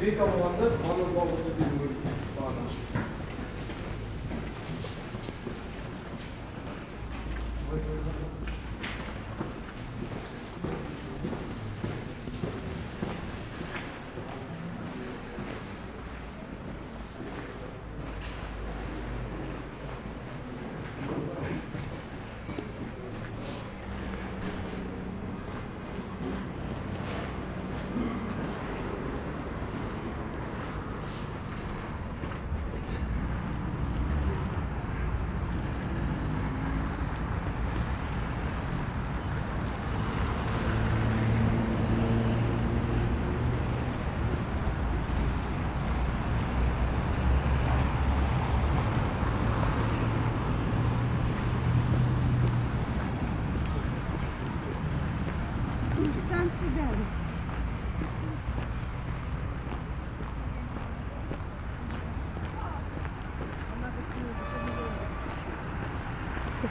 Biz bir kamuanda bana babası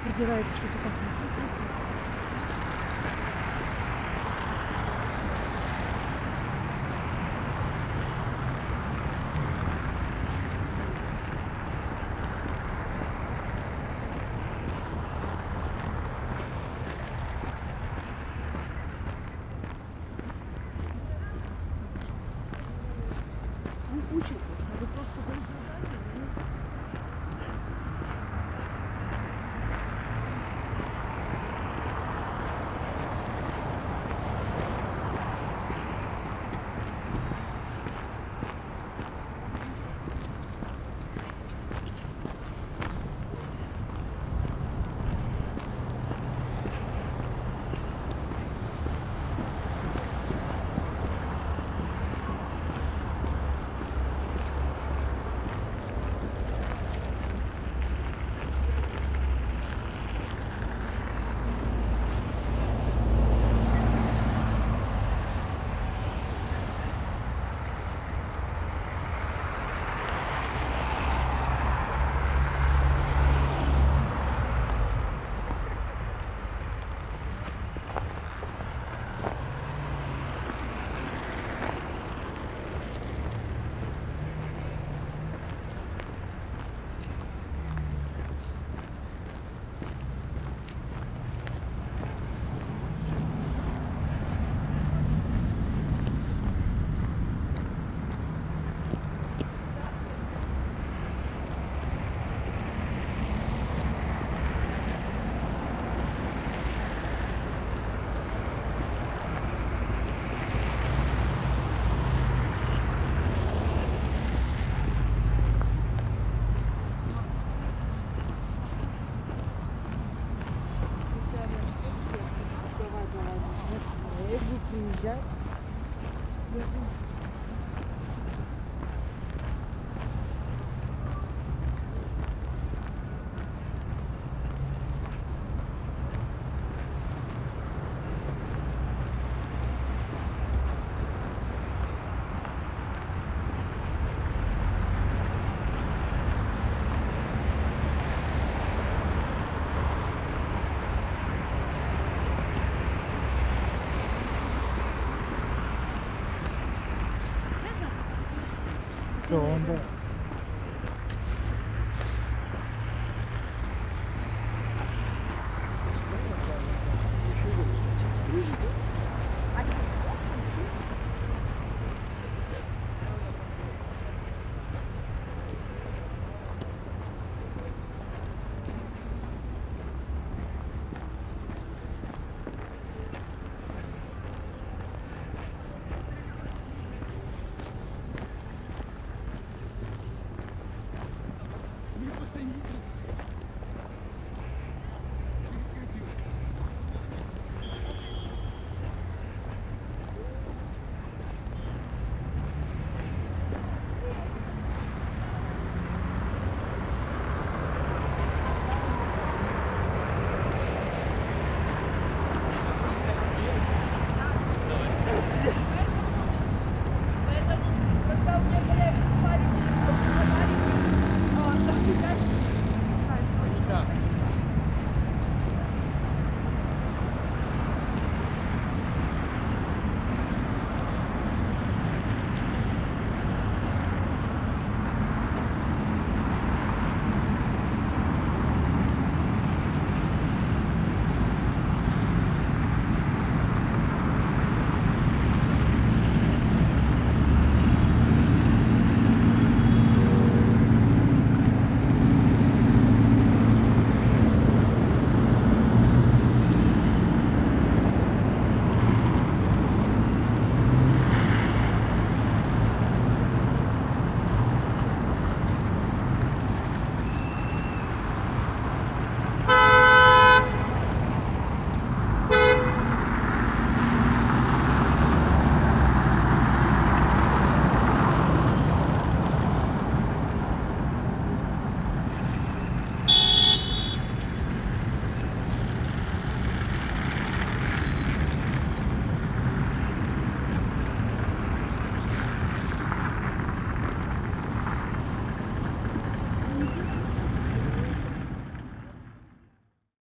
придирается, что-то там.